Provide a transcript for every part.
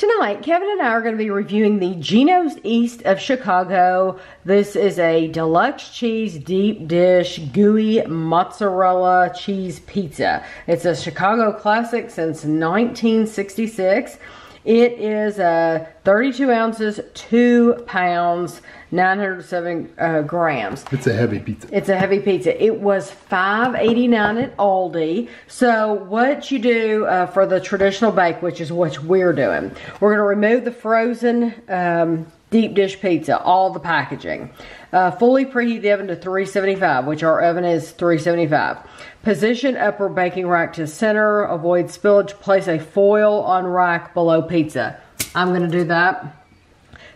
Tonight, Kevin and I are going to be reviewing the Gino's East of Chicago. This is a deluxe cheese deep dish gooey mozzarella cheese pizza. It's a Chicago classic since 1966. It is uh, 32 ounces, 2 pounds, 907 uh, grams. It's a heavy pizza. It's a heavy pizza. It was $5.89 at Aldi. So what you do uh, for the traditional bake, which is what we're doing, we're going to remove the frozen um, deep dish pizza, all the packaging. Uh, fully preheat the oven to 375, which our oven is 375. Position upper baking rack to center, avoid spillage, place a foil on rack below pizza. I'm to do that.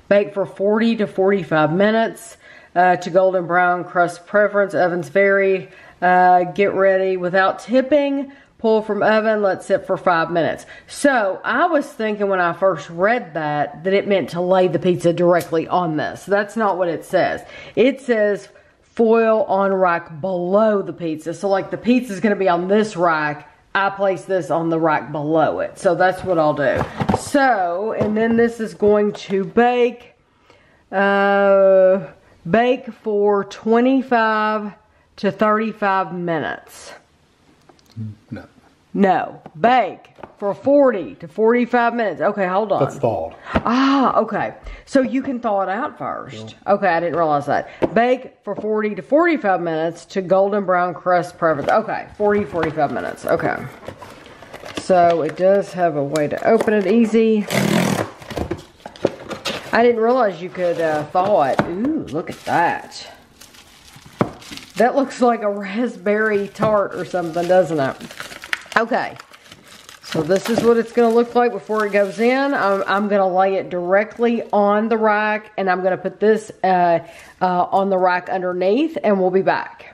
Bake for 40 to 45 minutes uh, to golden brown crust preference. Ovens vary. Uh, get ready without tipping. Pull from oven, let sit for five minutes. So I was thinking when I first read that, that it meant to lay the pizza directly on this. That's not what it says. It says foil on rack below the pizza. So like the pizza is going to be on this rack. I place this on the rack below it. So that's what I'll do. So, and then this is going to bake, uh, bake for 25 to 35 minutes. No. No, bake for 40 to 45 minutes. Okay, hold on. That's thawed. Ah, okay. So you can thaw it out first. Okay, I didn't realize that. Bake for 40 to 45 minutes to golden brown crust preference. Okay, 40 45 minutes. Okay. So it does have a way to open it easy. I didn't realize you could uh, thaw it. Ooh, look at that. That looks like a raspberry tart or something, doesn't it? Okay. So this is what it's going to look like before it goes in. I'm, I'm going to lay it directly on the rack and I'm going to put this uh, uh, on the rack underneath and we'll be back.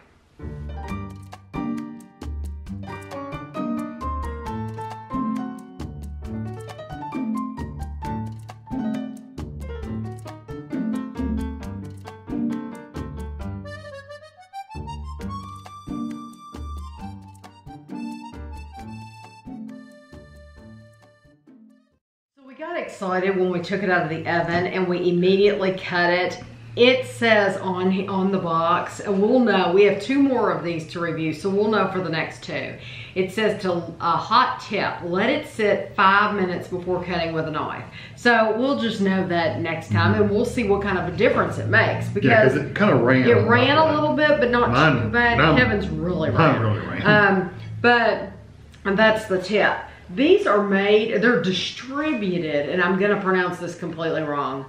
Excited when we took it out of the oven and we immediately cut it. It says on on the box, and we'll know, we have two more of these to review, so we'll know for the next two. It says to a hot tip, let it sit five minutes before cutting with a knife. So we'll just know that next time and we'll see what kind of a difference it makes because because it kind of ran. it ran a little bit, but not Mine- too bad. mine- Kevin's really mine ran. really ran. Um, but and that's the tip. These are made, they're distributed, and I'm gonna pronounce this completely wrong.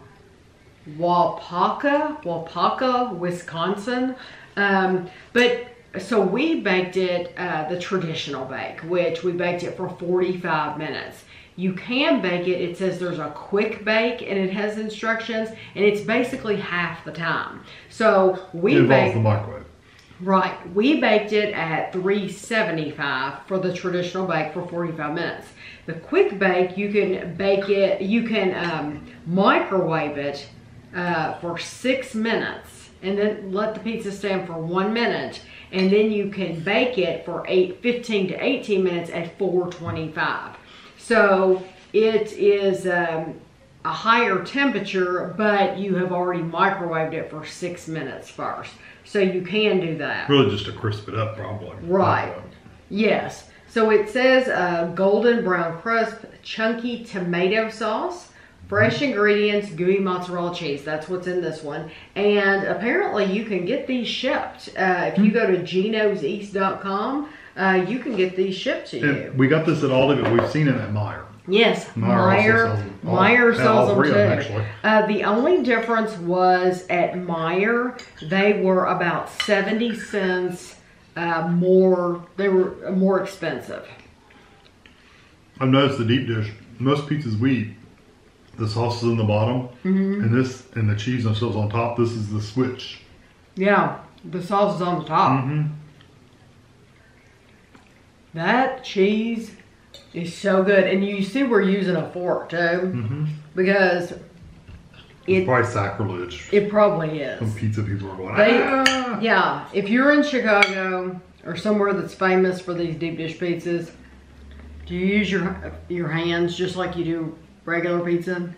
Waupaca, Waupaca, Wisconsin. Um, but so we baked it uh, the traditional bake, which we baked it for 45 minutes. You can bake it, it says there's a quick bake and it has instructions, and it's basically half the time. So we It involves baked. the microwave. Right. We baked it at 375 for the traditional bake for 45 minutes. The quick bake, you can bake it, you can um, microwave it uh, for six minutes and then let the pizza stand for one minute. And then you can bake it for eight, 15 to 18 minutes at 425. So it is um, a higher temperature, but you have already microwaved it for six minutes first. So you can do that. Really just to crisp it up, probably. Right. Yes. So it says uh, golden brown crust, chunky tomato sauce, fresh ingredients, gooey mozzarella cheese. That's what's in this one. And apparently you can get these shipped. Uh, if you go to ginoseast.com, uh, you can get these shipped to you. We got this at Aldi, but we've seen it at Meijer. Yes, Meijer Meijer. sells. All- Meijer sells them too. them. Uh, the only difference was at Meijer, they were about seventy cents uh, more. They were more expensive. I've noticed the deep dish. Most pizzas we eat, the sauce is in the bottom, Mm-hmm. and this and the cheese and stuff's on top. This is the switch. Yeah, the sauce is on the top. Mm-hmm. That cheese is so good, and you see we're using a fork too, Mm-hmm. because It's it probably sacrilege. it probably is. Some pizza people are going. They- ah! Yeah, if you're in Chicago or somewhere that's famous for these deep dish pizzas, do you use your your hands just like you do regular pizza.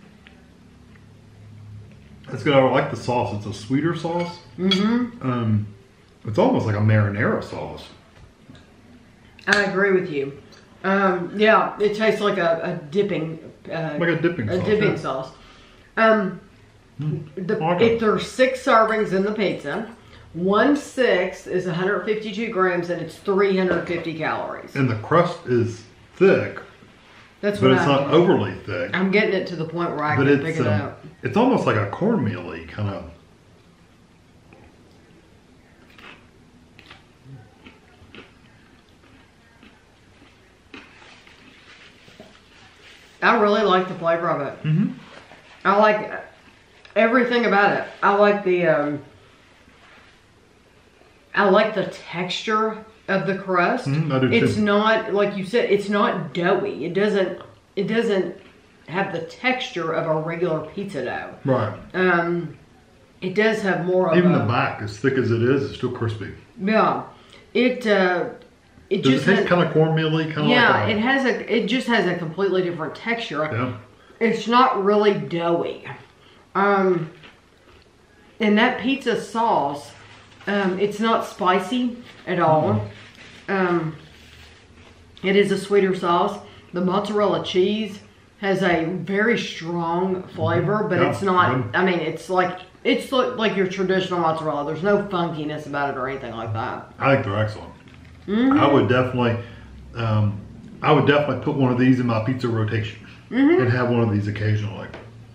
That's good. I like the sauce. It's a sweeter sauce. Mm-hmm. Um, it's almost like a marinara sauce. I agree with you. Um, yeah, it tastes like a, a dipping, uh, Like a dipping a sauce. dipping yeah. sauce. Um, the, Okay. if there's six servings in the pizza, one sixth is 152 grams and it's 350 calories. And the crust is thick, That's but what it's I, not overly thick. I'm getting it to the point where I but can pick it um, up. it's almost like a cornmeal-y kind of. I really like the flavor of it. Mm-hmm. I like everything about it. I like the um, I like the texture of the crust. I do it's too. not like you said. It's not doughy. It doesn't. It doesn't have the texture of a regular pizza dough. Right. Um, it does have more of Even a the back, as thick as it is, it's still crispy. yeah. It uh, it Does just it taste has, kind of cornmeal-y? Kind of yeah. like a, it has a. It just has a completely different texture. yeah. It's not really doughy. Um, and that pizza sauce, um, it's not spicy at all. Um, it is a sweeter sauce. The mozzarella cheese has a very strong flavor, but Yeah, it's not. good. I mean, it's like it's like like your traditional mozzarella. There's no funkiness about it or anything like that. I think they're excellent. Mm-hmm. I would definitely, um, I would definitely put one of these in my pizza rotation Mm-hmm. and have one of these occasionally.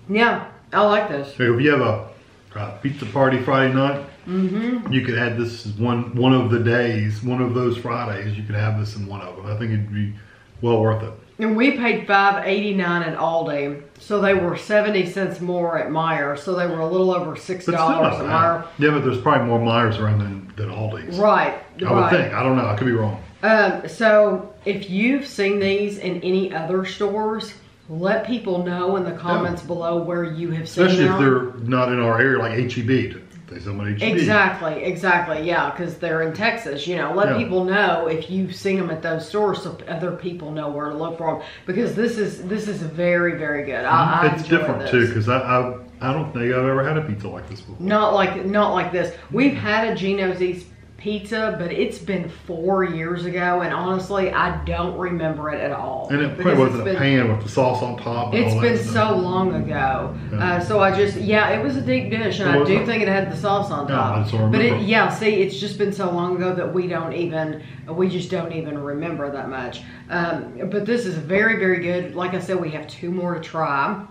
Yeah, I like this. So if you have a, uh pizza party Friday night, Mm-hmm. you could add this as one one of the days, one of those Fridays. You could have this in one of them. I think it'd be well worth it. And we paid five eighty nine at Aldi, so they were seventy cents more at Meijer, so they were a little over six But still dollars not at bad. Meijer. Yeah, but there's probably more Meijers around than, than Aldi's. Right, I would right. think. I don't know. I could be wrong. Um, so if you've seen these in any other stores, let people know in the comments below where you have seen Especially if they're not in our area, like HEB. They sell them at Exactly, exactly, yeah, because they're in Texas. You know, let Yeah. people know if you've seen them at those stores, so other people know where to look for them. Because this is this is very very good. I, I It's different this. too, because I, I I don't think I've ever had a pizza like this before. Not like not like this. We've had a Gino's East pizza, but it's been four years ago, and honestly, I don't remember it at all. And it probably wasn't a been- pan with the sauce on top. And It's been so stuff. long ago, Yeah. uh, so I just yeah, it was a deep dish, and I do a- think it had the sauce on Yeah, top. I but it, yeah, see, it's just been so long ago that we don't even we just don't even remember that much. Um, but this is very very good. Like I said, we have two more to try,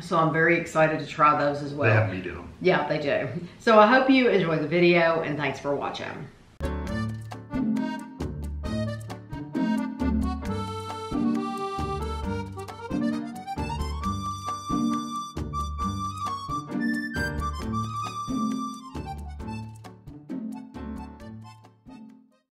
so I'm very excited to try those as well. They have meat in them. Yeah, they do. So I hope you enjoy the video and thanks for watching.